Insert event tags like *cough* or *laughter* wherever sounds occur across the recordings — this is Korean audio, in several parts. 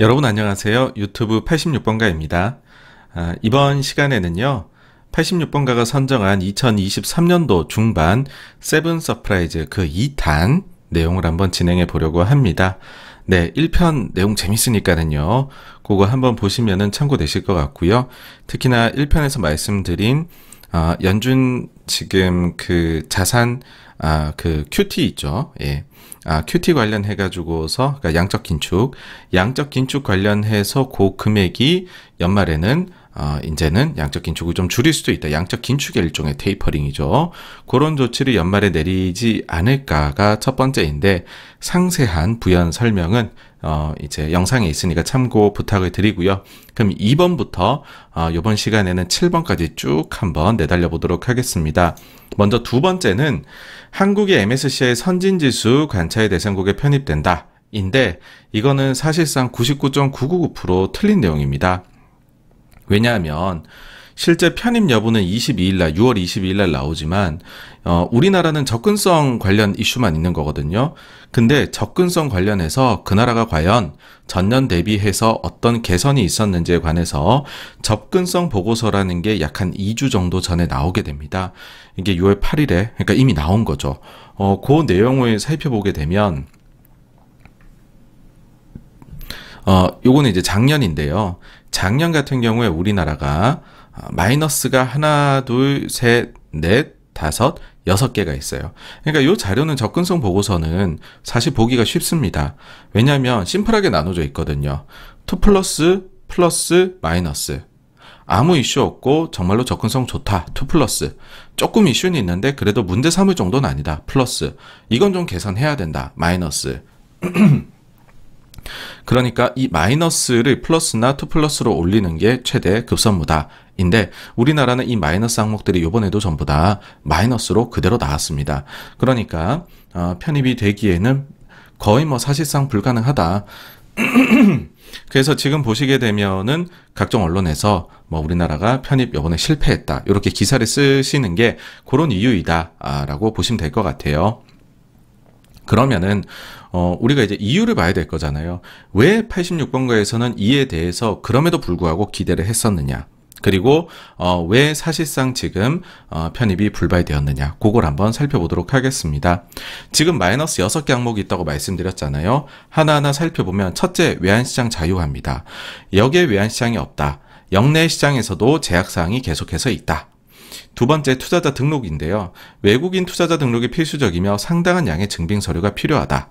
여러분 안녕하세요. 유튜브 86번가입니다. 아, 이번 시간에는요. 86번가가 선정한 2023년도 중반 seven surprise 그 2탄 내용을 한번 진행해 보려고 합니다. 네, 1편 내용 재밌으니까는요. 그거 한번 보시면은 참고되실 것 같고요. 특히나 1편에서 말씀드린 어, 연준 지금 그 자산 아, 그 QT 있죠. 예. 아, 큐티 관련해 가지고서 그러니까 양적 긴축, 양적 긴축 관련해서 그 금액이 연말에는 어, 이제는 양적 긴축을 좀 줄일 수도 있다. 양적 긴축의 일종의 테이퍼링이죠. 그런 조치를 연말에 내리지 않을까가 첫 번째인데 상세한 부연 설명은 어, 이제 영상에 있으니까 참고 부탁을 드리고요. 그럼 2번부터 어, 이번 시간에는 7번까지 쭉 한번 내달려 보도록 하겠습니다. 먼저 두 번째는 한국의 MSCI 선진지수 관찰 대상국에 편입된다. 인데 이거는 사실상 99.999% 틀린 내용입니다. 왜냐하면 실제 편입 여부는 22일 날 6월 22일 날 나오지만 어, 우리나라는 접근성 관련 이슈만 있는 거거든요. 근데 접근성 관련해서 그 나라가 과연 전년 대비해서 어떤 개선이 있었는지에 관해서 접근성 보고서라는 게 약 한 2주 정도 전에 나오게 됩니다. 이게 6월 8일에 그러니까 이미 나온 거죠. 어, 그 내용을 살펴보게 되면 어, 요거는 이제 작년인데요. 작년 같은 경우에 우리나라가 어, 마이너스가 하나, 둘, 셋, 넷, 다섯, 여섯 개가 있어요. 그러니까 이 자료는 접근성 보고서는 사실 보기가 쉽습니다. 왜냐하면 심플하게 나눠져 있거든요. 2 플러스, 플러스, 마이너스. 아무 이슈 없고 정말로 접근성 좋다. 2 플러스. 조금 이슈는 있는데 그래도 문제 삼을 정도는 아니다. 플러스. 이건 좀 개선해야 된다. 마이너스. *clears throat* 그러니까 이 마이너스를 플러스나 two plus로 올리는 게 최대 급선무다. 인데 우리나라는 이 마이너스 항목들이 요번에도 전부 다 마이너스로 그대로 나왔습니다. 그러니까 어, 편입이 되기에는 거의 뭐 사실상 불가능하다. *clears throat* 그래서 지금 보시게 되면은 각종 언론에서 뭐 우리나라가 편입 요번에 실패했다. 이렇게 기사를 쓰시는 게 그런 이유이다라고 보시면 될 것 같아요. 그러면은 어, 우리가 이제 이유를 봐야 될 거잖아요. 왜 86번가에서는 이에 대해서 그럼에도 불구하고 기대를 했었느냐. 그리고 어, 왜 사실상 지금 어, 편입이 불발되었느냐 그걸 한번 살펴보도록 하겠습니다. 지금 마이너스 6개 항목이 있다고 말씀드렸잖아요. 하나하나 살펴보면 첫째 외환시장 자유화입니다. 여기에 외환시장이 없다. 영내 시장에서도 제약사항이 계속해서 있다. 두 번째 투자자 등록인데요. 외국인 투자자 등록이 필수적이며 상당한 양의 증빙 서류가 필요하다.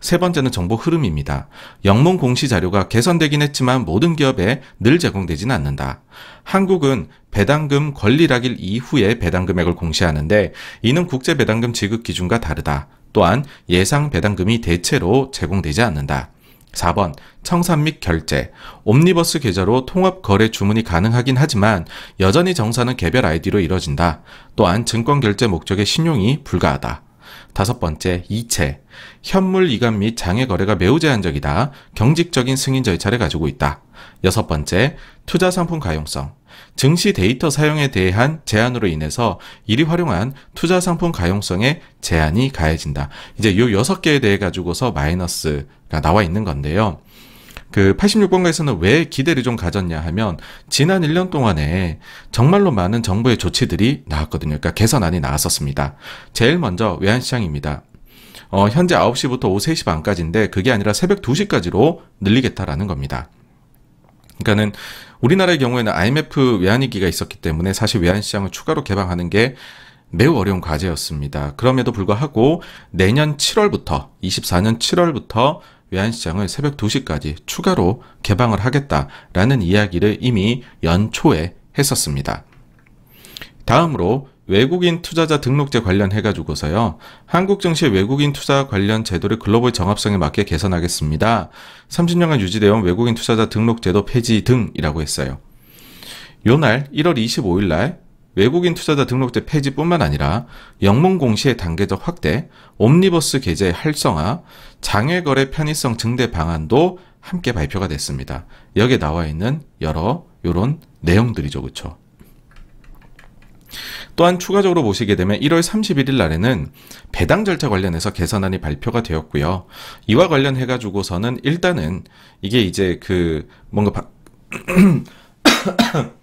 세 번째는 정보 흐름입니다. 영문 공시 자료가 개선되긴 했지만 모든 기업에 늘 제공되지는 않는다. 한국은 배당금 권리락일 이후에 배당 금액을 공시하는데 이는 국제 배당금 지급 기준과 다르다. 또한 예상 배당금이 대체로 제공되지 않는다. 4번 청산 및 결제 옴니버스 계좌로 통합 거래 주문이 가능하긴 하지만 여전히 정산은 개별 아이디로 이뤄진다. 또한 증권 결제 목적의 신용이 불가하다. 다섯 번째, 이체. 현물 이관 및 장외 거래가 매우 제한적이다. 경직적인 승인 절차를 가지고 있다. 여섯 번째, 투자 상품 가용성. 증시 데이터 사용에 대한 제한으로 인해서 이리 활용한 투자 상품 가용성에 제한이 가해진다. 이제 요 여섯 개에 대해 가지고서 마이너스가 나와 있는 건데요. 그 86번가에서는 왜 기대를 좀 가졌냐 하면 지난 1년 동안에 정말로 많은 정부의 조치들이 나왔거든요. 그러니까 개선안이 나왔었습니다. 제일 먼저 외환시장입니다. 어, 현재 9시부터 오후 3시 반까지인데 그게 아니라 새벽 2시까지로 늘리겠다라는 겁니다. 그러니까는 우리나라의 경우에는 IMF 외환위기가 있었기 때문에 사실 외환시장을 추가로 개방하는 게 매우 어려운 과제였습니다. 그럼에도 불구하고 내년 7월부터 24년 7월부터 외환시장을 새벽 2시까지 추가로 개방을 하겠다라는 이야기를 이미 연초에 했었습니다. 다음으로 외국인 투자자 등록제 관련해가지고서요. 한국 증시의 외국인 투자 관련 제도를 글로벌 정합성에 맞게 개선하겠습니다. 30년간 유지되어 온 외국인 투자자 등록제도 폐지 등이라고 했어요. 요날 1월 25일 날 외국인 투자자 등록제 폐지뿐만 아니라 영문 공시의 단계적 확대, 옴니버스 계좌의 활성화, 장외거래 편의성 증대 방안도 함께 발표가 됐습니다. 여기에 나와 있는 여러 요런 내용들이죠. 그렇죠? 또한 추가적으로 보시게 되면 1월 31일 날에는 배당 절차 관련해서 개선안이 발표가 되었고요. 이와 관련해 가지고서는 일단은 이게 이제 그 뭔가 바... *clears throat* *coughs*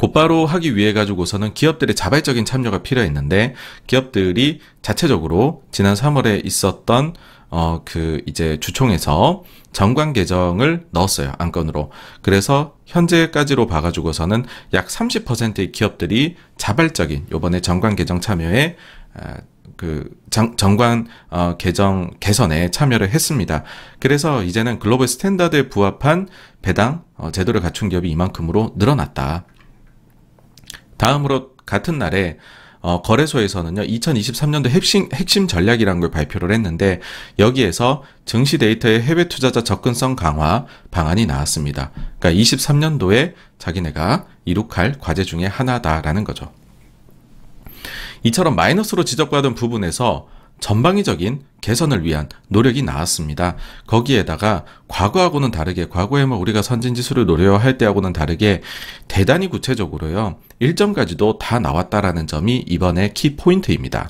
곧바로 하기 위해 가지고서는 기업들의 자발적인 참여가 필요했는데 기업들이 자체적으로 지난 3월에 있었던 어 그 이제 주총에서 정관 개정을 넣었어요 안건으로 그래서 현재까지로 봐가지고서는 약 30%의 기업들이 자발적인 요번에 정관 개정 참여에 아, 그 정, 정관 어, 개정 개선에 참여를 했습니다. 그래서 이제는 global standard에 부합한 배당 어, 제도를 갖춘 기업이 이만큼으로 늘어났다. 다음으로 같은 날에 어, 거래소에서는요, 2023년도 핵심, 핵심 전략이라는 걸 발표를 했는데, 여기에서 증시 데이터의 해외 투자자 접근성 강화 방안이 나왔습니다. 그러니까 23년도에 자기네가 이룩할 과제 중에 하나다라는 거죠. 이처럼 마이너스로 지적받은 부분에서 전방위적인 개선을 위한 노력이 나왔습니다. 거기에다가 과거하고는 다르게 과거에 뭐 우리가 선진지수를 노려야 할 때하고는 다르게 대단히 구체적으로요. 일점까지도 다 나왔다라는 점이 이번에 키 포인트입니다.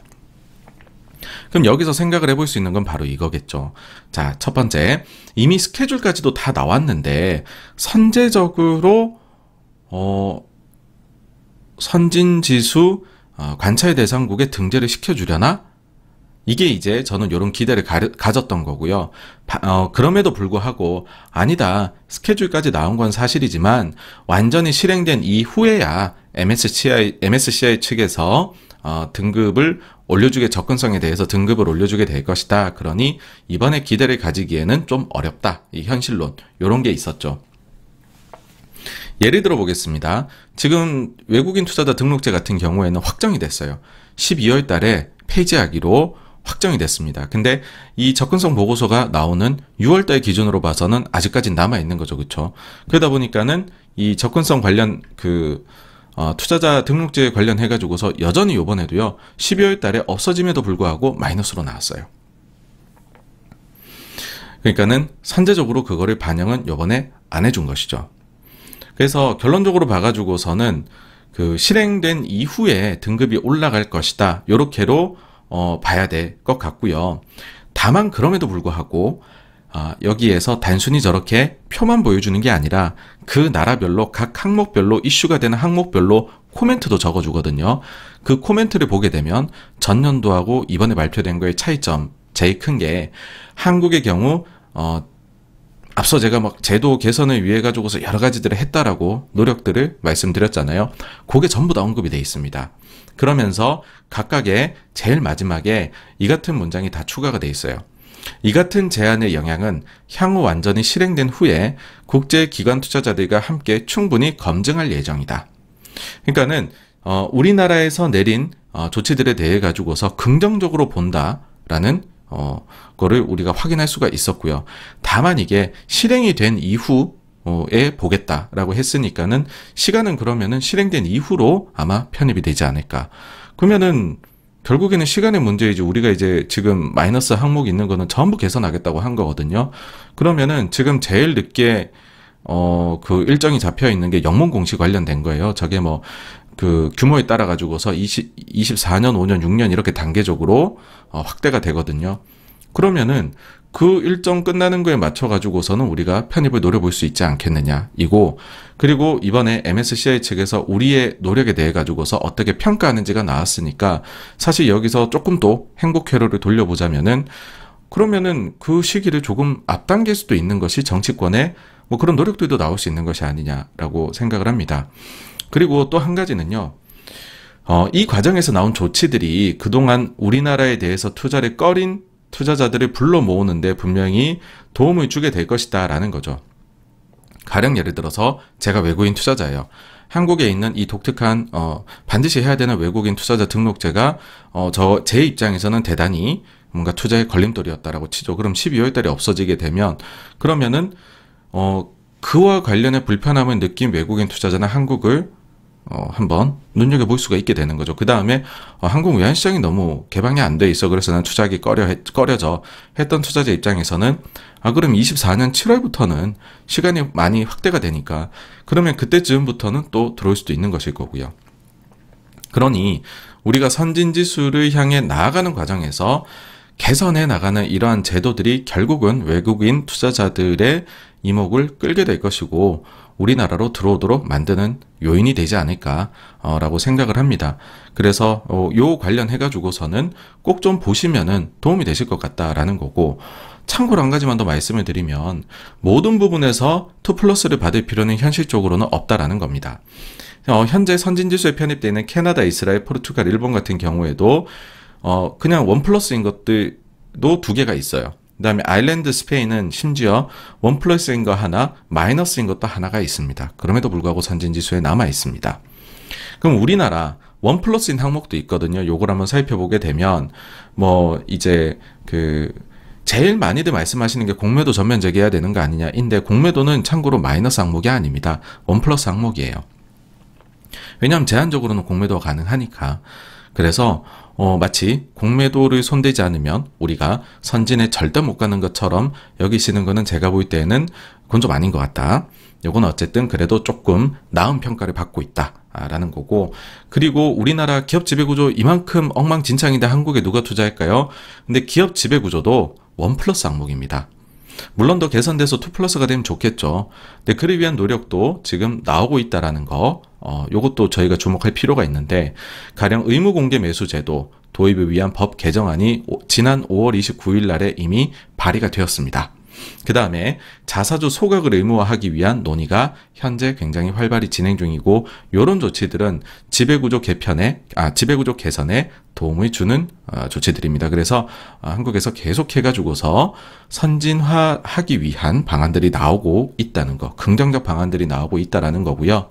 그럼 여기서 생각을 해볼 수 있는 건 바로 이거겠죠. 자, 첫 번째. 이미 스케줄까지도 다 나왔는데, 선제적으로, 어, 선진지수 어, 관찰 대상국에 등재를 시켜주려나? 이게 이제 저는 이런 기대를 가, 졌던 거고요. 어, 그럼에도 불구하고 아니다. 스케줄까지 나온 건 사실이지만 완전히 실행된 이후에야 MSCI, MSCI 측에서 어, 등급을 올려주게 접근성에 대해서 등급을 올려주게 될 것이다. 그러니 이번에 기대를 가지기에는 좀 어렵다. 이 현실론 이런 게 있었죠. 예를 들어 보겠습니다. 지금 외국인 투자자 등록제 같은 경우에는 확정이 됐어요. 12월 달에 폐지하기로 확정이 됐습니다. 근데 이 접근성 보고서가 나오는 6월 달 기준으로 봐서는 아직까지 남아 있는 거죠. 그렇죠? 그러다 보니까는 이 접근성 관련 그 어, 투자자 등록제 관련해 가지고서 여전히 요번에도요. 12월 달에 없어짐에도 불구하고 마이너스로 나왔어요. 그러니까는 선제적으로 그거를 반영은 요번에 안 해준 것이죠. 그래서 결론적으로 봐가지고서는 그 실행된 이후에 등급이 올라갈 것이다. 요렇게로 어, 봐야 될 것 같고요. 다만 그럼에도 불구하고 아, 여기에서 단순히 저렇게 표만 보여주는 게 아니라 그 나라별로 각 항목별로 이슈가 되는 항목별로 코멘트도 적어주거든요. 그 코멘트를 보게 되면 전년도하고 이번에 발표된 거의 차이점 제일 큰 게 한국의 경우 어, 앞서 제가 막 제도 개선을 위해 가지고서 여러 가지들을 했다라고 노력들을 말씀드렸잖아요. 그게 전부 다 언급이 돼 있습니다. 그러면서 각각의 제일 마지막에 이 같은 문장이 다 추가가 돼 있어요. 이 같은 제안의 영향은 향후 완전히 실행된 후에 국제 기관 투자자들과 함께 충분히 검증할 예정이다. 그러니까는 어, 우리나라에서 내린 어, 조치들에 대해 가지고서 긍정적으로 본다라는 어, 거를 우리가 확인할 수가 있었고요. 다만 이게 실행이 된 이후 에 보겠다라고 했으니까는 시간은 그러면은 실행된 이후로 아마 편입이 되지 않을까. 그러면은 결국에는 시간의 문제이지 우리가 이제 지금 마이너스 항목이 있는 거는 전부 개선하겠다고 한 거거든요. 그러면은 지금 제일 늦게 어, 그 일정이 잡혀 있는 게 영문 공시 관련된 거예요. 저게 뭐, 그 규모에 따라 가지고서 20, 24년, 5년, 6년 이렇게 단계적으로 어, 확대가 되거든요. 그러면은 그 일정 끝나는 거에 맞춰 가지고서는 우리가 편입을 노려볼 수 있지 않겠느냐 이고 그리고 이번에 MSCI 측에서 우리의 노력에 대해 가지고서 어떻게 평가하는지가 나왔으니까 사실 여기서 조금 더 행복 회로를 돌려보자면은 그러면은 그 시기를 조금 앞당길 수도 있는 것이 정치권의 뭐 그런 노력들도 나올 수 있는 것이 아니냐라고 생각을 합니다. 그리고 또 한 가지는요. 어, 이 과정에서 나온 조치들이 그동안 우리나라에 대해서 투자를 꺼린 투자자들을 불러 모으는데 분명히 도움을 주게 될 것이다 라는 거죠. 가령 예를 들어서 제가 외국인 투자자예요. 한국에 있는 이 독특한 어 반드시 해야 되는 외국인 투자자 등록제가 어 저 제 입장에서는 대단히 뭔가 투자의 걸림돌이었다라고 치죠. 그럼 12월 달에 없어지게 되면 그러면은 어 그와 관련해 불편함을 느낀 외국인 투자자는 한국을 어, 한번 눈여겨볼 수가 있게 되는 거죠. 그 다음에 어, 한국 외환시장이 너무 개방이 안 돼 있어. 그래서 난 투자하기 꺼려, 꺼려져. 했던 투자자 입장에서는 아, 그럼 24년 7월부터는 시간이 많이 확대가 되니까 그러면 그때쯤부터는 또 들어올 수도 있는 것일 거고요. 그러니 우리가 선진 지수를 향해 나아가는 과정에서 개선해 나가는 이러한 제도들이 결국은 외국인 투자자들의 이목을 끌게 될 것이고 우리나라로 들어오도록 만드는 요인이 되지 않을까라고 생각을 합니다. 그래서 어, 요 관련해 가지고서는 꼭 좀 보시면은 도움이 되실 것 같다라는 거고 참고로 한 가지만 더 말씀을 드리면 모든 부분에서 2 플러스를 받을 필요는 현실적으로는 없다라는 겁니다. 어, 현재 선진지수에 편입되어 있는 캐나다, 이스라엘, 포르투갈, 일본 같은 경우에도 어, 그냥 one plus인 것들도 두 개가 있어요. 그 다음에 아일랜드 스페인은 심지어 one plus인 거 하나, 마이너스인 것도 하나가 있습니다. 그럼에도 불구하고 선진지수에 남아 있습니다. 그럼 우리나라 원 플러스인 항목도 있거든요. 요걸 한번 살펴보게 되면 뭐 이제 그 제일 많이들 말씀하시는 게 공매도 전면 재개해야 되는 거 아니냐인데 공매도는 참고로 마이너스 항목이 아닙니다. 원 플러스 항목이에요. 왜냐하면 제한적으로는 공매도가 가능하니까. 그래서 어, 마치 공매도를 손대지 않으면 우리가 선진에 절대 못 가는 것처럼 여기시는 거는 제가 볼 때에는 그건 좀 아닌 것 같다. 요건 어쨌든 그래도 조금 나은 평가를 받고 있다. 라는 거고 그리고 우리나라 기업 지배구조 이만큼 엉망진창인데 한국에 누가 투자할까요? 근데 기업 지배구조도 원 플러스 항목입니다. 물론 더 개선돼서 2 플러스가 되면 좋겠죠. 근데 그를 위한 노력도 지금 나오고 있다라는 거, 어, 요것도 저희가 주목할 필요가 있는데, 가령 의무 공개 매수 제도 도입을 위한 법 개정안이 지난 5월 29일 날에 이미 발의가 되었습니다. 그 다음에 자사주 소각을 의무화하기 위한 논의가 현재 굉장히 활발히 진행 중이고 이런 조치들은 지배구조 개편에 아 지배구조 개선에 도움을 주는 어, 조치들입니다. 그래서 어, 한국에서 계속해 가지고서 선진화하기 위한 방안들이 나오고 있다는 거, 긍정적 방안들이 나오고 있다라는 거고요.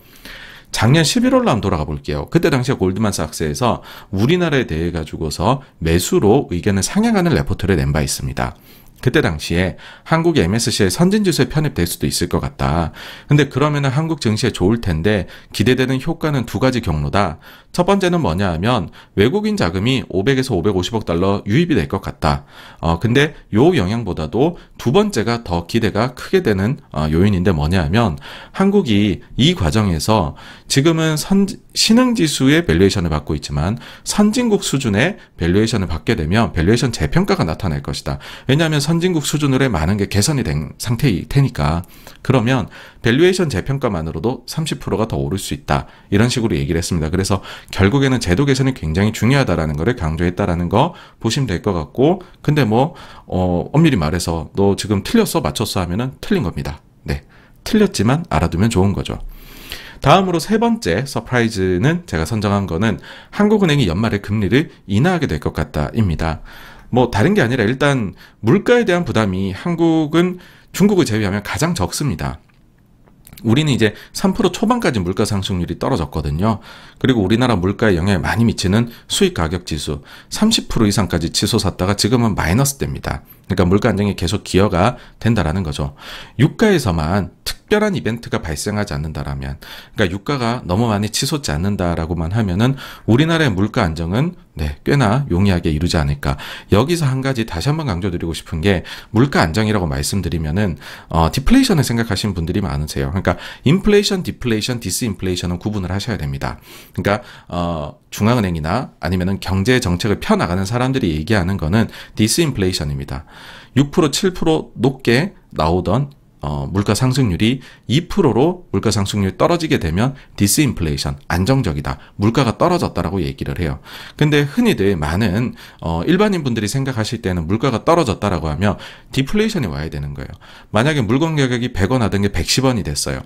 작년 11월로 한번 돌아가 볼게요. 그때 당시에 골드만삭스에서 우리나라에 대해 가지고서 매수로 의견을 상향하는 레포트를 낸 바 있습니다. 그때 당시에 한국이 MSCI 선진지수에 편입될 수도 있을 것 같다. 근데 그러면은 한국 증시에 좋을 텐데 기대되는 효과는 두 가지 경로다. 첫 번째는 뭐냐 하면 외국인 자금이 500에서 550억 달러 유입이 될 것 같다. 어, 근데 요 영향보다도 두 번째가 더 기대가 크게 되는 어, 요인인데 뭐냐 하면 한국이 이 과정에서 지금은 선, 신흥지수의 valuation을 받고 있지만 선진국 수준의 valuation을 받게 되면 valuation 재평가가 나타날 것이다. 왜냐하면 선진국 수준으로 많은 게 개선이 된 상태일 테니까. 그러면 valuation 재평가만으로도 30%가 더 오를 수 있다. 이런 식으로 얘기를 했습니다. 그래서 결국에는 제도 개선이 굉장히 중요하다라는 것을 강조했다라는 거 보시면 될 것 같고, 근데 뭐, 어, 엄밀히 말해서 너 지금 틀렸어, 맞췄어 하면은 틀린 겁니다. 네. 틀렸지만 알아두면 좋은 거죠. 다음으로 세 번째 surprise는 제가 선정한 거는 한국은행이 연말에 금리를 인하하게 될 것 같다입니다. 뭐 다른 게 아니라 일단 물가에 대한 부담이 한국은 중국을 제외하면 가장 적습니다. 우리는 이제 3% 초반까지 물가 상승률이 떨어졌거든요. 그리고 우리나라 물가에 영향을 많이 미치는 수입 가격 지수 30% 이상까지 치솟았다가 지금은 마이너스 됩니다. 그러니까 물가 안정이 계속 기여가 된다라는 거죠. 유가에서만 특별한 이벤트가 발생하지 않는다라면, 그러니까 유가가 너무 많이 치솟지 않는다라고만 하면은 우리나라의 물가 안정은 네, 꽤나 용이하게 이루지 않을까. 여기서 한 가지 다시 한번 강조드리고 싶은 게 물가 안정이라고 말씀드리면은 어, 디플레이션을 생각하시는 분들이 많으세요. 그러니까 인플레이션, 디플레이션, 디스인플레이션은 구분을 하셔야 됩니다. 그러니까 어, 중앙은행이나 아니면은 경제 정책을 펴 나가는 사람들이 얘기하는 거는 디스인플레이션입니다. 6% 7% 높게 나오던 어, 물가 상승률이 2%로 물가 상승률이 떨어지게 되면 디스인플레이션 안정적이다. 물가가 떨어졌다라고 얘기를 해요. 근데 흔히들 많은 어, 일반인 분들이 생각하실 때는 물가가 떨어졌다라고 하면 디플레이션이 와야 되는 거예요. 만약에 물건 가격이 100원 하던 게 110원이 됐어요.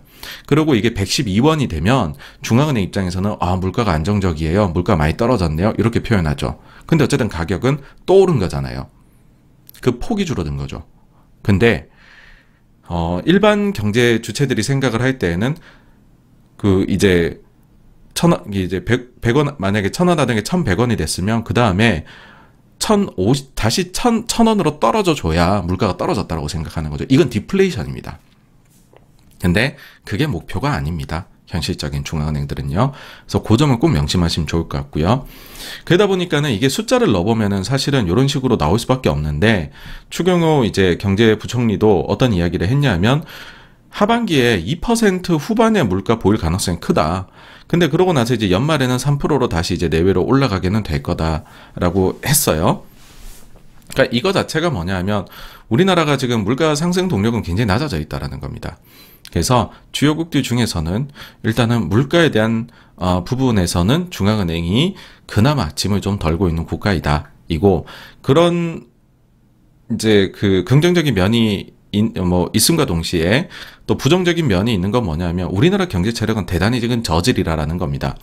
그리고 이게 112원이 되면 중앙은행 입장에서는 아, 물가가 안정적이에요. 물가 많이 떨어졌네요. 이렇게 표현하죠. 근데 어쨌든 가격은 또 오른 거잖아요. 그 폭이 줄어든 거죠. 근데 어, 일반 경제 주체들이 생각을 할 때에는 그 이제 천원 이제 백, 백 원 만약에 천원 하던 게 천백원이 됐으면 그 다음에 천 오십 다시 천 천원으로 떨어져 줘야 물가가 떨어졌다고 생각하는 거죠. 이건 디플레이션입니다. 근데 그게 목표가 아닙니다. 현실적인 중앙은행들은요. 그래서 그 점을 꼭 명심하시면 좋을 것 같고요. 그러다 보니까는 이게 숫자를 넣어보면은 사실은 이런 식으로 나올 수밖에 없는데 추경호 이제 경제부총리도 어떤 이야기를 했냐면 하반기에 2% 후반의 물가 보일 가능성이 크다. 근데 그러고 나서 이제 연말에는 3%로 다시 이제 내외로 올라가게는 될 거다라고 했어요. 그러니까 이거 자체가 뭐냐 하면 우리나라가 지금 물가 상승 동력은 굉장히 낮아져 있다라는 겁니다. 그래서 주요국들 중에서는 일단은 물가에 대한 어, 부분에서는 중앙은행이 그나마 짐을 좀 덜고 있는 국가이다. 이고 그런 이제 그 긍정적인 면이 인, 뭐 있음과 동시에 또 부정적인 면이 있는 건 뭐냐면 우리나라 경제 체력은 대단히 지금 저질이라라는 겁니다.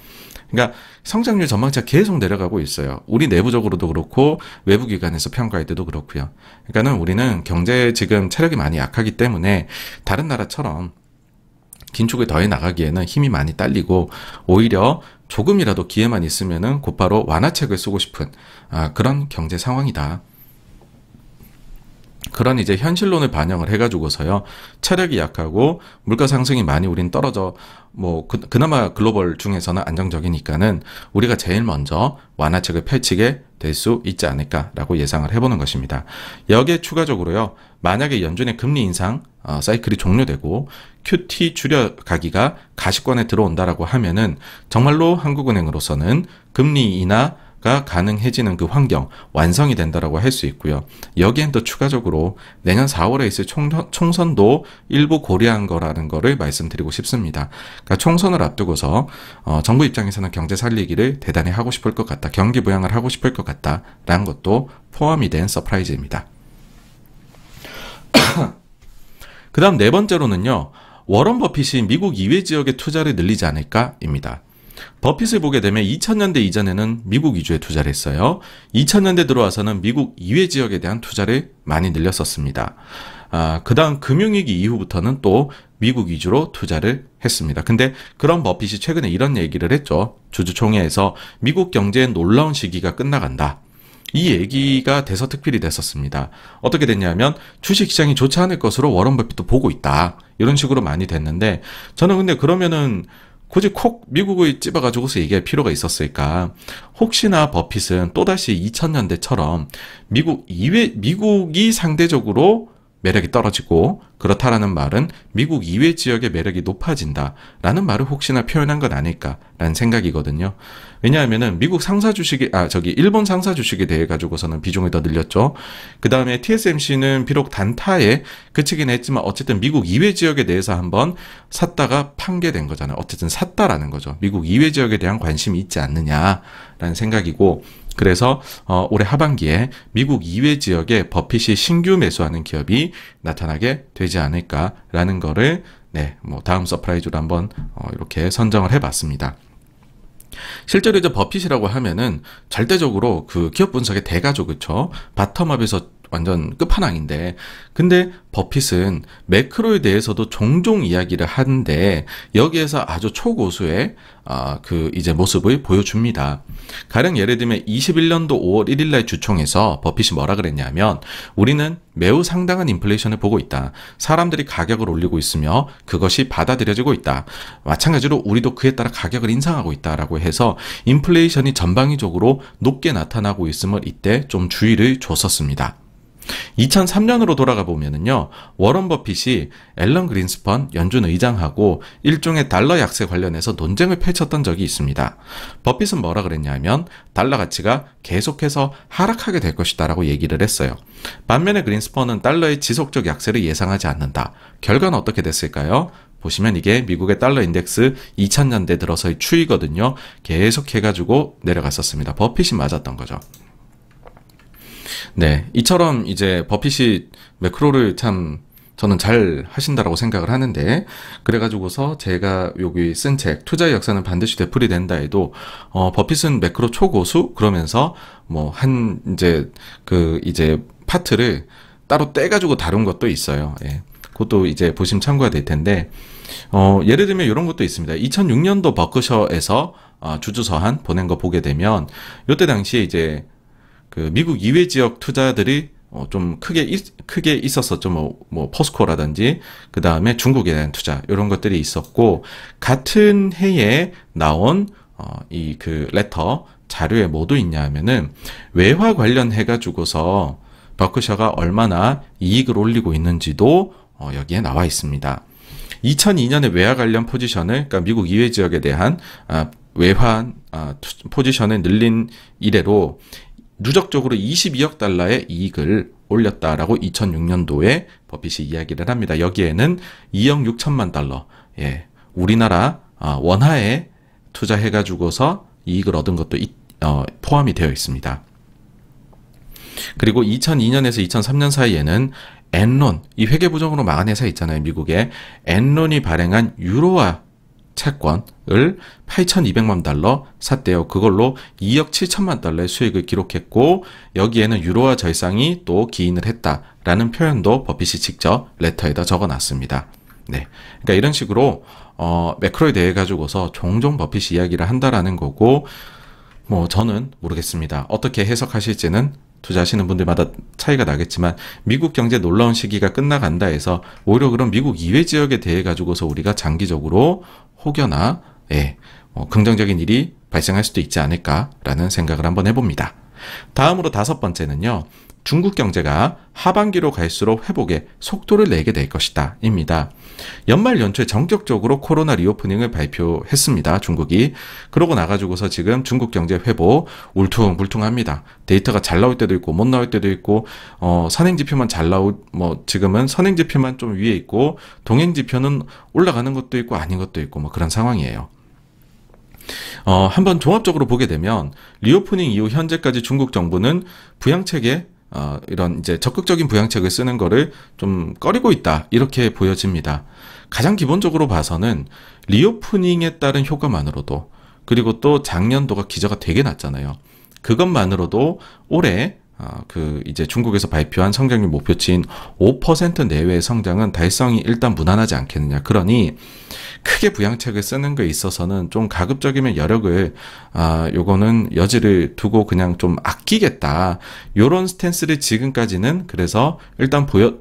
그러니까 성장률 전망치가 계속 내려가고 있어요. 우리 내부적으로도 그렇고 외부 기관에서 평가할 때도 그렇고요. 그러니까는 우리는 경제 지금 체력이 많이 약하기 때문에 다른 나라처럼 긴축을 더해 나가기에는 힘이 많이 딸리고 오히려 조금이라도 기회만 있으면은 곧바로 완화책을 쓰고 싶은 아, 그런 경제 상황이다. 그런 이제 현실론을 반영을 해가지고서요 체력이 약하고 물가 상승이 많이 우린 떨어져 뭐 그, 그나마 글로벌 중에서는 안정적이니까는 우리가 제일 먼저 완화책을 펼치게 될 수 있지 않을까라고 예상을 해보는 것입니다. 여기에 추가적으로요 만약에 연준의 금리 인상 어, 사이클이 종료되고 QT 줄여가기가 가시권에 들어온다라고 하면은 정말로 한국은행으로서는 금리 인하 가 가능해지는 그 환경 완성이 된다라고 할 수 있고요. 여기엔 또 추가적으로 내년 4월에 있을 총선, 도 일부 고려한 거라는 거를 말씀드리고 싶습니다. 그러니까 총선을 앞두고서 어, 정부 입장에서는 경제 살리기를 대단히 하고 싶을 것 같다. 경기 부양을 하고 싶을 것 같다라는 것도 포함이 된 surprise입니다. 그 다음 네 번째로는요. 워런 버핏이 미국 이외 지역의 투자를 늘리지 않을까입니다. 버핏을 보게 되면 2000년대 이전에는 미국 위주의 투자를 했어요. 2000년대 들어와서는 미국 이외 지역에 대한 투자를 많이 늘렸었습니다. 아, 그 다음 금융위기 이후부터는 또 미국 위주로 투자를 했습니다. 근데 그런 버핏이 최근에 이런 얘기를 했죠. 주주총회에서 미국 경제의 놀라운 시기가 끝나간다. 이 얘기가 대서특필이 됐었습니다. 어떻게 됐냐면 주식시장이 좋지 않을 것으로 워런 버핏도 보고 있다. 이런 식으로 많이 됐는데 저는 근데 그러면은 굳이 콕 미국을 찝어가지고서 얘기할 필요가 있었을까? 혹시나 버핏은 또다시 2000년대처럼 미국 이외, 미국이 상대적으로 매력이 떨어지고 그렇다라는 말은 미국 이외 지역의 매력이 높아진다라는 말을 혹시나 표현한 건 아닐까라는 생각이거든요. 왜냐하면은 미국 상사 주식이 아 저기 일본 상사 주식에 대해 가지고서는 비중을 더 늘렸죠. 그 다음에 TSMC는 비록 단타에 그치긴 했지만 어쨌든 미국 이외 지역에 대해서 한번 샀다가 판 게 된 거잖아요. 어쨌든 샀다라는 거죠. 미국 이외 지역에 대한 관심이 있지 않느냐라는 생각이고 그래서 어, 올해 하반기에 미국 이외 지역에 버핏이 신규 매수하는 기업이 나타나게 되지 않을까라는 거를 네, 뭐 다음 surprise로 한번 어, 이렇게 선정을 해봤습니다. 실제로 이제 버핏이라고 하면은 절대적으로 그 기업 분석의 대가죠, 그쵸? 바텀업에서 완전 끝판왕인데 근데 버핏은 매크로에 대해서도 종종 이야기를 하는데 여기에서 아주 초고수의 아, 그 이제 모습을 보여줍니다. 가령 예를 들면 21년도 5월 1일 날 주총에서 버핏이 뭐라 그랬냐면 우리는 매우 상당한 인플레이션을 보고 있다. 사람들이 가격을 올리고 있으며 그것이 받아들여지고 있다. 마찬가지로 우리도 그에 따라 가격을 인상하고 있다라고 해서 인플레이션이 전방위적으로 높게 나타나고 있음을 이때 좀 주의를 줬었습니다. 2003년으로 돌아가 보면은요, 워런 버핏이 앨런 그린스펀 연준 의장하고 일종의 달러 약세 관련해서 논쟁을 펼쳤던 적이 있습니다. 버핏은 뭐라 그랬냐면, 달러 가치가 계속해서 하락하게 될 것이다라고 얘기를 했어요. 반면에 그린스펀은 달러의 지속적 약세를 예상하지 않는다. 결과는 어떻게 됐을까요? 보시면 이게 미국의 달러 인덱스 2000년대 들어서의 추이거든요. 계속 해가지고 내려갔었습니다. 버핏이 맞았던 거죠. 네. 이처럼 이제 버핏이 매크로를 참 저는 잘 하신다라고 생각을 하는데 그래가지고서 제가 여기 쓴 책 투자의 역사는 반드시 되풀이 된다 해도 어 버핏은 매크로 초고수 그러면서 뭐 한 이제 그 이제 파트를 따로 떼가지고 다룬 것도 있어요. 예. 그것도 이제 보시면 참고가 될 텐데 어 예를 들면 이런 것도 있습니다. 2006년도 버크셔에서 어, 주주서한 보낸 거 보게 되면 이때 당시에 이제 그 미국 이외 지역 투자들이 어, 좀 크게 있, 크게 있었었죠. 뭐, 뭐 포스코라든지 그 다음에 중국에 대한 투자 이런 것들이 있었고 같은 해에 나온 어, 이 그 레터 자료에 뭐도 있냐면은 외화 관련해 가지고서 버크셔가 얼마나 이익을 올리고 있는지도 어, 여기에 나와 있습니다. 2002년에 외화 관련 포지션을 그러니까 미국 이외 지역에 대한 아, 외환 아, 포지션을 늘린 이래로 누적적으로 22억 달러의 이익을 올렸다라고 2006년도에 버핏이 이야기를 합니다. 여기에는 2억 6천만 달러, 예, 우리나라 아, 원화에 투자해가지고서 이익을 얻은 것도 어, 포함이 되어 있습니다. 그리고 2002년에서 2003년 사이에는 엔론, 이 회계부정으로 망한 회사 있잖아요. 미국에. 엔론이 발행한 유로화 채권을 8,200만 달러 샀대요. 그걸로 2억 7천만 달러의 수익을 기록했고 여기에는 유로화 절상이 또 기인을 했다라는 표현도 버핏이 직접 레터에다 적어놨습니다. 네, 그러니까 이런 식으로 어, 매크로에 대해 가지고서 종종 버핏이 이야기를 한다라는 거고 뭐 저는 모르겠습니다. 어떻게 해석하실지는 투자하시는 분들마다 차이가 나겠지만 미국 경제 놀라운 시기가 끝나간다 해서 오히려 그런 미국 이외 지역에 대해 가지고서 우리가 장기적으로 혹여나 예, 뭐 긍정적인 일이 발생할 수도 있지 않을까라는 생각을 한번 해봅니다. 다음으로 다섯 번째는요. 중국 경제가 하반기로 갈수록 회복에 속도를 내게 될 것이다. 입니다. 연말 연초에 전격적으로 코로나 reopening을 발표했습니다. 중국이. 그러고 나가지고서 지금 중국 경제 회복 울퉁불퉁합니다. 데이터가 잘 나올 때도 있고 못 나올 때도 있고 어, 선행 지표만 잘 나오 뭐 지금은 선행 지표만 좀 위에 있고 동행 지표는 올라가는 것도 있고 아닌 것도 있고 뭐 그런 상황이에요. 어, 한번 종합적으로 보게 되면 reopening 이후 현재까지 중국 정부는 부양책에 어, 이런 이제 적극적인 부양책을 쓰는 거를 좀 꺼리고 있다. 이렇게 보여집니다. 가장 기본적으로 봐서는 reopening에 따른 효과만으로도 그리고 또 작년도가 기저가 되게 낮잖아요. 그것만으로도 올해 어, 그 이제 중국에서 발표한 성장률 목표치인 5% 내외의 성장은 달성이 일단 무난하지 않겠느냐. 그러니 크게 부양책을 쓰는 거에 있어서는 좀 가급적이면 여력을 아 요거는 여지를 두고 그냥 좀 아끼겠다. 요런 스탠스를 지금까지는 그래서 일단 보여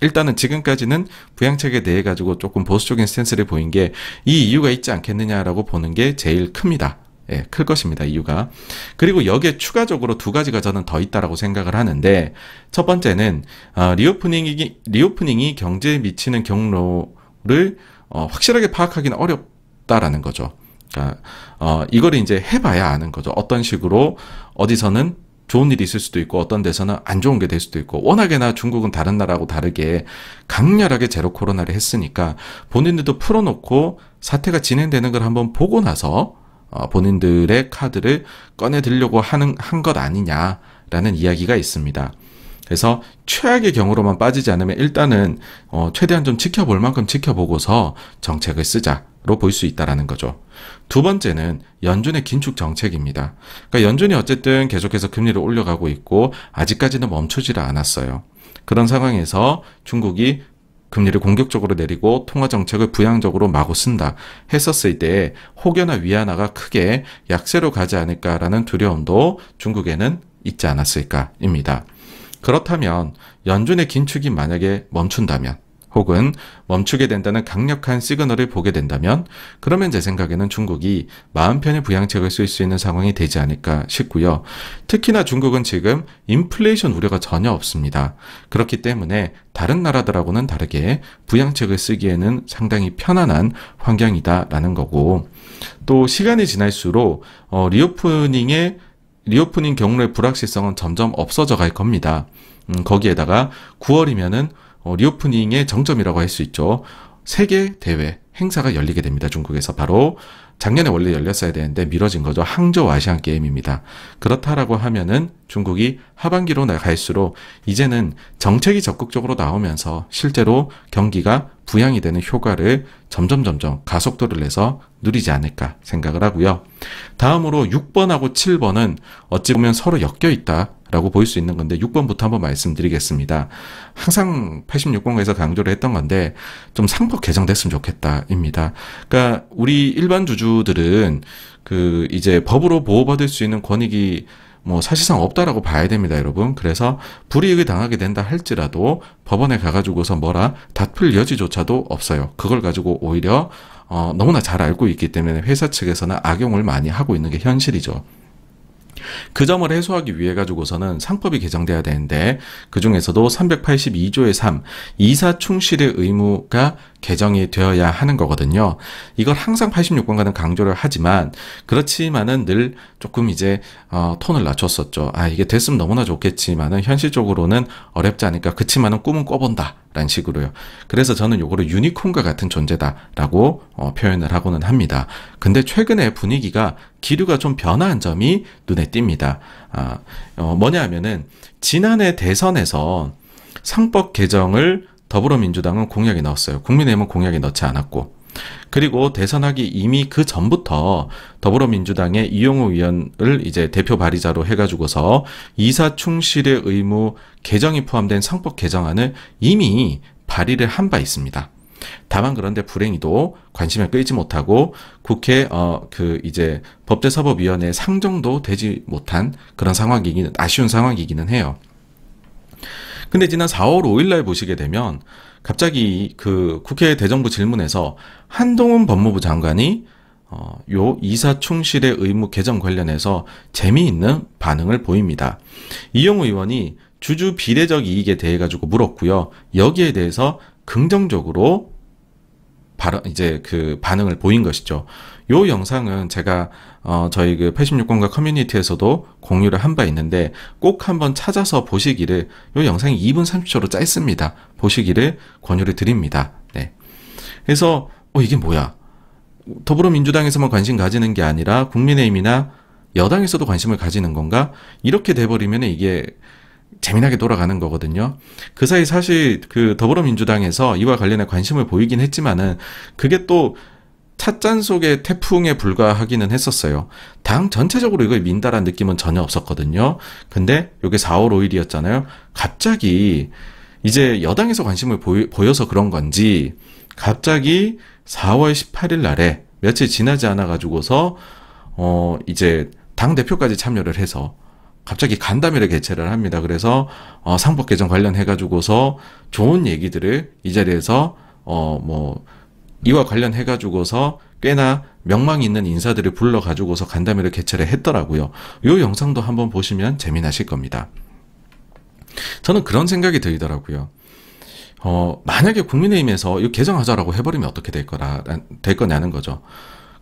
일단은 지금까지는 부양책에 대해 가지고 조금 보수적인 스탠스를 보인 게 이 이유가 있지 않겠느냐라고 보는 게 제일 큽니다. 예, 클 것입니다. 이유가. 그리고 여기에 추가적으로 두 가지가 저는 더 있다라고 생각을 하는데 첫 번째는 어, reopening이 reopening이 경제에 미치는 경로를 어, 확실하게 파악하기는 어렵다라는 거죠. 그러니까 어, 이거를 이제 해봐야 아는 거죠. 어떤 식으로 어디서는 좋은 일이 있을 수도 있고 어떤 데서는 안 좋은 게 될 수도 있고 워낙에나 중국은 다른 나라하고 다르게 강렬하게 제로 코로나를 했으니까 본인들도 풀어놓고 사태가 진행되는 걸 한번 보고 나서 어, 본인들의 카드를 꺼내 들려고 하는 한 것 아니냐라는 이야기가 있습니다. 그래서 최악의 경우로만 빠지지 않으면 일단은 어, 최대한 좀 지켜볼 만큼 지켜보고서 정책을 쓰자로 볼 수 있다라는 거죠. 두 번째는 연준의 긴축 정책입니다. 그러니까 연준이 어쨌든 계속해서 금리를 올려가고 있고 아직까지는 멈추지를 않았어요. 그런 상황에서 중국이 금리를 공격적으로 내리고 통화 정책을 부양적으로 마구 쓴다 했었을 때 혹여나 위안화가 크게 약세로 가지 않을까라는 두려움도 중국에는 있지 않았을까입니다. 그렇다면 연준의 긴축이 만약에 멈춘다면 혹은 멈추게 된다는 강력한 시그널을 보게 된다면 그러면 제 생각에는 중국이 마음 편히 부양책을 쓸 수 있는 상황이 되지 않을까 싶고요. 특히나 중국은 지금 인플레이션 우려가 전혀 없습니다. 그렇기 때문에 다른 나라들하고는 다르게 부양책을 쓰기에는 상당히 편안한 환경이다라는 거고 또 시간이 지날수록 어, reopening의 reopening 경로의 불확실성은 점점 없어져 갈 겁니다. 음, 거기에다가 9월이면은 어, reopening의 정점이라고 할 수 있죠. 세계 대회 행사가 열리게 됩니다. 중국에서 바로 작년에 원래 열렸어야 되는데 미뤄진 거죠. 항저우 아시안 게임입니다. 그렇다라고 하면은 중국이 하반기로 갈수록 이제는 정책이 적극적으로 나오면서 실제로 경기가 부양이 되는 효과를 점점 점점 가속도를 내서 누리지 않을까 생각을 하고요. 다음으로 6번하고 7번은 어찌 보면 서로 엮여 있다. 라고 보일 수 있는 건데 6번부터 한번 말씀드리겠습니다. 항상 86번에서 강조를 했던 건데 좀 상법 개정됐으면 좋겠다입니다. 그러니까 우리 일반 주주들은 그 이제 법으로 보호받을 수 있는 권익이 뭐 사실상 없다라고 봐야 됩니다, 여러분. 그래서 불이익을 당하게 된다 할지라도 법원에 가가지고서 뭐라 다툴 여지조차도 없어요. 그걸 가지고 오히려 어, 너무나 잘 알고 있기 때문에 회사 측에서는 악용을 많이 하고 있는 게 현실이죠. 그 점을 해소하기 위해 가지고서는 상법이 개정돼야 되는데 그 중에서도 382조의 3 이사 충실의 의무가 개정이 되어야 하는 거거든요. 이걸 항상 86권과는 강조를 하지만 그렇지만은 늘 조금 이제 어, 톤을 낮췄었죠. 아 이게 됐으면 너무나 좋겠지만은 현실적으로는 어렵지 않으니까 그치만은 꿈은 꿔본다. 라는 식으로요. 그래서 저는 요거를 유니콘과 같은 존재다라고 어, 표현을 하고는 합니다. 근데 최근에 분위기가 기류가 좀 변화한 점이 눈에 띕니다. 아, 어, 뭐냐 하면은 지난해 대선에서 상법 개정을 더불어민주당은 공약에 넣었어요. 국민의힘은 공약에 넣지 않았고. 그리고 대선하기 이미 그 전부터 더불어민주당의 이용호 의원을 이제 대표 발의자로 해가지고서 이사 충실의 의무 개정이 포함된 상법 개정안을 이미 발의를 한 바 있습니다. 다만 그런데 불행히도 관심을 끌지 못하고 국회 어 그 이제 법제사법위원회 상정도 되지 못한 그런 상황이기는 아쉬운 상황이기는 해요. 근데 지난 4월 5일 날 보시게 되면 갑자기 그 국회 대정부 질문에서 한동훈 법무부 장관이 어, 요 이사 충실의 의무 개정 관련해서 재미있는 반응을 보입니다. 이용우 의원이 주주 비례적 이익에 대해 가지고 물었고요. 여기에 대해서 긍정적으로 발언 이제 그 반응을 보인 것이죠. 요 영상은 제가 어 저희 그 86권가 커뮤니티에서도 공유를 한 바 있는데 꼭 한번 찾아서 보시기를 요 영상이 2분 30초로 짧습니다. 보시기를 권유를 드립니다. 네. 그래서 어 이게 뭐야? 더불어민주당에서만 관심 가지는 게 아니라 국민의힘이나 여당에서도 관심을 가지는 건가? 이렇게 돼버리면 이게 재미나게 돌아가는 거거든요. 그 사이 사실 그 더불어민주당에서 이와 관련해 관심을 보이긴 했지만은 그게 또 찻잔 속의 태풍에 불과하기는 했었어요. 당 전체적으로 이걸 민다란 느낌은 전혀 없었거든요. 근데 요게 4월 5일이었잖아요. 갑자기 이제 여당에서 관심을 보이, 보여 서 그런 건지 갑자기 4월 18일 날에 며칠 지나지 않아 가지고서 어 이제 당 대표까지 참여를 해서 갑자기 간담회를 개최를 합니다. 그래서 어, 상법 개정 관련해 가지고서 좋은 얘기들을 이 자리에서 어뭐 이와 관련해 가지고서 꽤나 명망 있는 인사들을 불러 가지고서 간담회를 개최를 했더라고요. 요 영상도 한번 보시면 재미나실 겁니다. 저는 그런 생각이 들더라고요. 어, 만약에 국민의힘에서 이 개정하자라고 해버리면 어떻게 될 거라, 될 거냐는 거죠.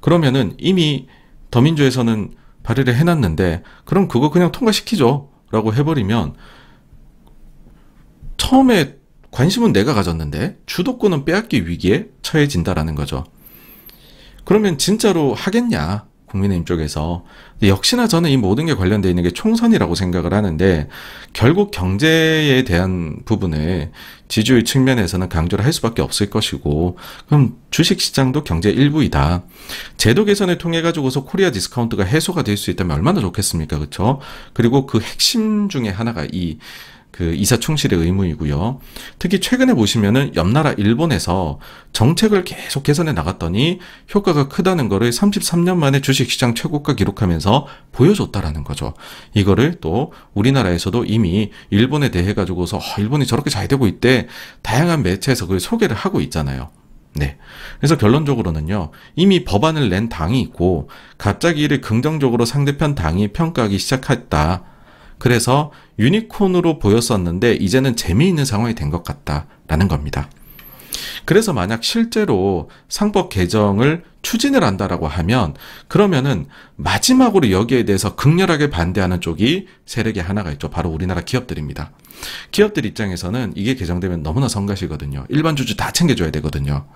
그러면은 이미 더민주에서는 발의를 해놨는데 그럼 그거 그냥 통과시키죠. 라고 해버리면 처음에 관심은 내가 가졌는데 주도권은 빼앗기 위기에 처해진다라는 거죠. 그러면 진짜로 하겠냐? 국민의힘 쪽에서 역시나 저는 이 모든 게 관련되어 있는 게 총선이라고 생각을 하는데 결국 경제에 대한 부분을 지지율 측면에서는 강조를 할 수밖에 없을 것이고 그럼 주식 시장도 경제 일부이다. 제도 개선을 통해 가지고서 코리아 디스카운트가 해소가 될 수 있다면 얼마나 좋겠습니까? 그렇죠? 그리고 그 핵심 중에 하나가 이 그 이사 충실의 의무이고요. 특히 최근에 보시면은 옆 나라 일본에서 정책을 계속 개선해 나갔더니 효과가 크다는 거를 33년 만에 주식시장 최고가 기록하면서 보여줬다라는 거죠. 이거를 또 우리나라에서도 이미 일본에 대해 가지고서 어, 일본이 저렇게 잘 되고 있대 다양한 매체에서 그걸 소개를 하고 있잖아요. 네. 그래서 결론적으로는요, 이미 법안을 낸 당이 있고, 갑자기 이를 긍정적으로 상대편 당이 평가하기 시작했다. 그래서 유니콘으로 보였었는데 이제는 재미있는 상황이 된 것 같다라는 겁니다. 그래서 만약 실제로 상법 개정을 추진을 한다라고 하면 그러면은 마지막으로 여기에 대해서 극렬하게 반대하는 쪽이 세력의 하나가 있죠. 바로 우리나라 기업들입니다. 기업들 입장에서는 이게 개정되면 너무나 성가시거든요. 일반 주주 다 챙겨줘야 되거든요.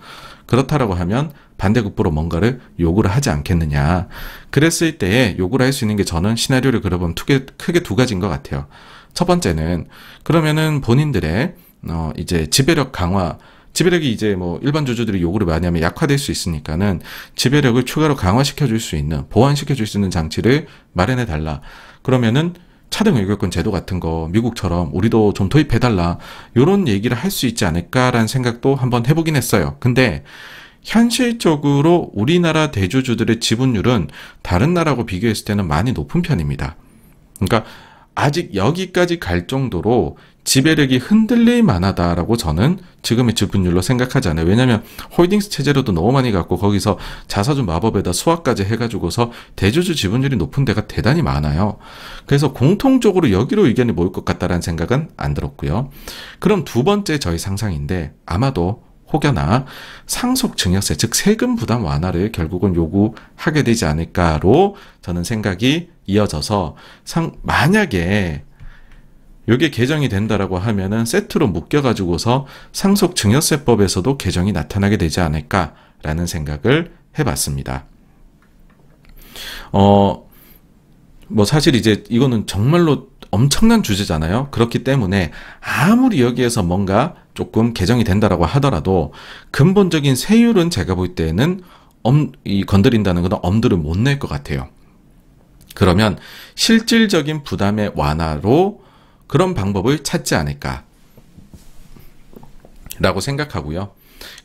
그렇다라고 하면 반대급부로 뭔가를 요구를 하지 않겠느냐. 그랬을 때에 요구를 할 수 있는 게 저는 시나리오를 그려보면 크게, 크게 두 가지인 것 같아요. 첫 번째는 그러면은 본인들의 어 이제 지배력 강화 지배력이 이제 뭐 일반 주주들이 요구를 많이 하면 약화될 수 있으니까는 지배력을 추가로 강화시켜 줄 수 있는 보완시켜 줄 수 있는 장치를 마련해 달라. 그러면은 차등 의결권 제도 같은 거 미국처럼 우리도 좀 도입해 달라. 요런 얘기를 할 수 있지 않을까라는 생각도 한번 해 보긴 했어요. 근데 현실적으로 우리나라 대주주들의 지분율은 다른 나라하고 비교했을 때는 많이 높은 편입니다. 그러니까 아직 여기까지 갈 정도로 지배력이 흔들릴 만하다라고 저는 지금의 지분율로 생각하지 않아요. 왜냐하면 홀딩스 체제로도 너무 많이 갖고 거기서 자사주 마법에다 수학까지 해가지고서 대주주 지분율이 높은 데가 대단히 많아요. 그래서 공통적으로 여기로 의견이 모일 것 같다라는 생각은 안 들었고요. 그럼 두 번째 저희 상상인데 아마도 혹여나 상속 증여세, 즉 세금 부담 완화를 결국은 요구하게 되지 않을까로 저는 생각이 이어져서 상, 만약에 요게 개정이 된다라고 하면은 세트로 묶여 가지고서 상속 증여세법에서도 개정이 나타나게 되지 않을까라는 생각을 해 봤습니다. 어, 뭐 사실 이제 이거는 정말로 엄청난 주제잖아요. 그렇기 때문에 아무리 여기에서 뭔가 조금 개정이 된다라고 하더라도 근본적인 세율은 제가 볼 때는 엄, 이 건드린다는 것은 엄두를 못 낼 것 같아요. 그러면 실질적인 부담의 완화로 그런 방법을 찾지 않을까. 라고 생각하고요.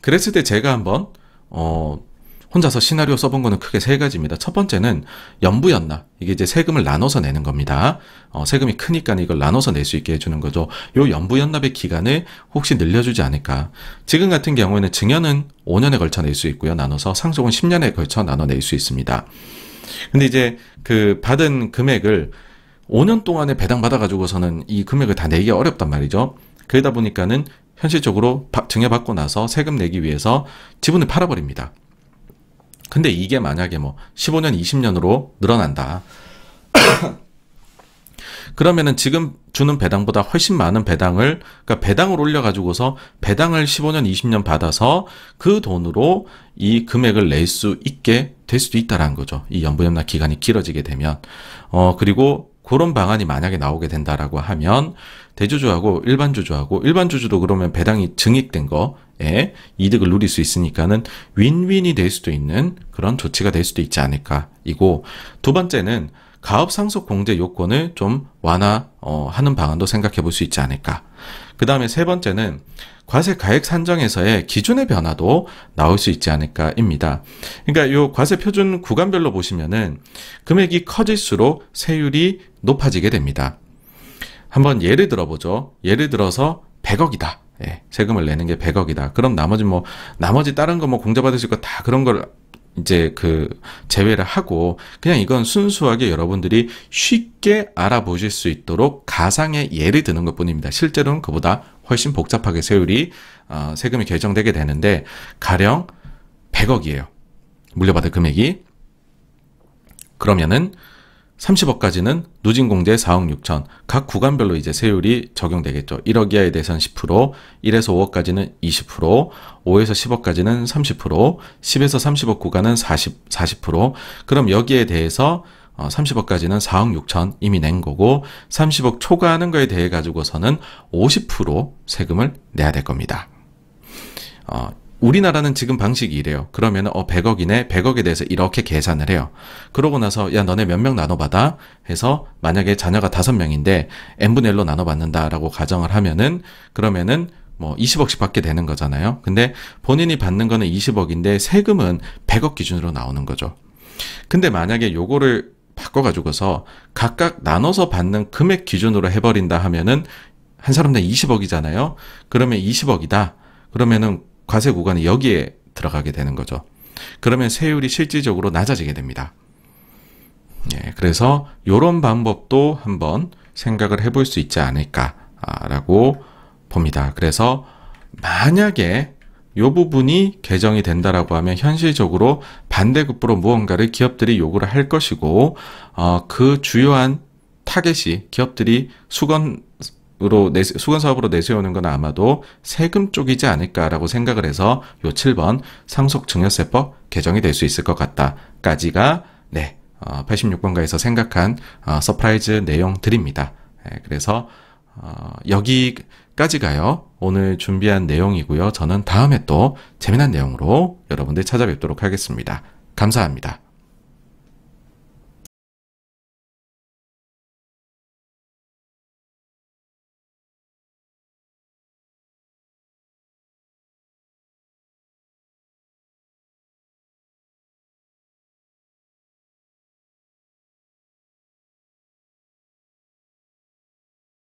그랬을 때 제가 한번, 어, 혼자서 시나리오 써본 거는 크게 세 가지입니다. 첫 번째는 연부연납. 이게 이제 세금을 나눠서 내는 겁니다. 어, 세금이 크니까 이걸 나눠서 낼 수 있게 해주는 거죠. 요 연부연납의 기간을 혹시 늘려주지 않을까. 지금 같은 경우에는 증여는 5년에 걸쳐 낼 수 있고요. 나눠서 상속은 10년에 걸쳐 나눠 낼 수 있습니다. 근데 이제 그 받은 금액을 5년 동안에 배당받아가지고서는 이 금액을 다 내기 어렵단 말이죠. 그러다 보니까는 현실적으로 증여받고 나서 세금 내기 위해서 지분을 팔아버립니다. 근데 이게 만약에 뭐 15년, 20년으로 늘어난다. *coughs* 그러면은 지금 주는 배당보다 훨씬 많은 배당을, 그러니까 배당을 올려 가지고서 배당을 15년, 20년 받아서 그 돈으로 이 금액을 낼 수 있게 될 수도 있다라는 거죠. 이 연부연납 기간이 길어지게 되면. 어, 그리고 그런 방안이 만약에 나오게 된다라고 하면 대주주하고 일반 주주하고 일반 주주도 그러면 배당이 증액된 거에 이득을 누릴 수 있으니까는 윈윈이 될 수도 있는 그런 조치가 될 수도 있지 않을까 이고 두 번째는 가업 상속 공제 요건을 좀 완화하는 어, 방안도 생각해 볼 수 있지 않을까. 그 다음에 세 번째는 과세 가액 산정에서의 기준의 변화도 나올 수 있지 않을까입니다. 그러니까 요 과세 표준 구간별로 보시면은 금액이 커질수록 세율이 높아지게 됩니다. 한번 예를 들어보죠. 예를 들어서 100억이다. 예, 세금을 내는 게 100억이다. 그럼 나머지 뭐 나머지 다른 거 뭐 공제 받으실 거 다 그런 걸 이제 그 제외를 하고 그냥 이건 순수하게 여러분들이 쉽게 알아보실 수 있도록 가상의 예를 드는 것 뿐입니다. 실제로는 그보다 훨씬 복잡하게 세율이 어, 세금이 결정되게 되는데 가령 100억이에요. 물려받을 금액이 그러면은 30억까지는 누진공제 4억 6천. 각 구간별로 이제 세율이 적용되겠죠. 1억 이하에 대해서는 10%, 1에서 5억까지는 20%, 5에서 10억까지는 30%, 10에서 30억 구간은 40, 40%. 그럼 여기에 대해서 30억까지는 어, 4억 6천 이미 낸 거고 30억 초과하는 거에 대해 가지고서는 50% 세금을 내야 될 겁니다. 어, 우리나라는 지금 방식이 이래요. 그러면 어 100억이네. 100억에 대해서 이렇게 계산을 해요. 그러고 나서 야 너네 몇 명 나눠 받아 해서 만약에 자녀가 5명인데 n분의 1로 나눠 받는다라고 가정을 하면은 그러면은 뭐 20억씩 받게 되는 거잖아요. 근데 본인이 받는 거는 20억인데 세금은 100억 기준으로 나오는 거죠. 근데 만약에 요거를 바꿔 가지고서 각각 나눠서 받는 금액 기준으로 해 버린다 하면은 한 사람당 20억이잖아요. 그러면 20억이다. 그러면은 과세 구간이 여기에 들어가게 되는 거죠. 그러면 세율이 실질적으로 낮아지게 됩니다. 예, 그래서 이런 방법도 한번 생각을 해볼 수 있지 않을까라고 봅니다. 그래서 만약에 이 부분이 개정이 된다라고 하면 현실적으로 반대급부로 무언가를 기업들이 요구를 할 것이고 어, 그 주요한 타겟이 기업들이 숙원으로 내세, 숙원 사업으로 내세우는 건 아마도 세금 쪽이지 않을까라고 생각을 해서 요 7번 상속 증여세법 개정이 될 수 있을 것 같다까지가 네 어, 86번가에서 생각한 어, surprise 내용들입니다. 네, 그래서 어, 여기 까지가요 오늘 준비한 내용이고요. 저는 다음에 또 재미난 내용으로 여러분들 찾아뵙도록 하겠습니다. 감사합니다.